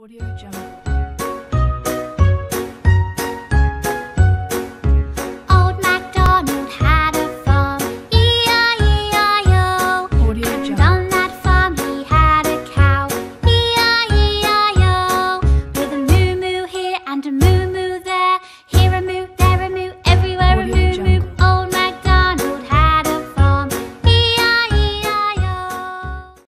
Audio Jungle.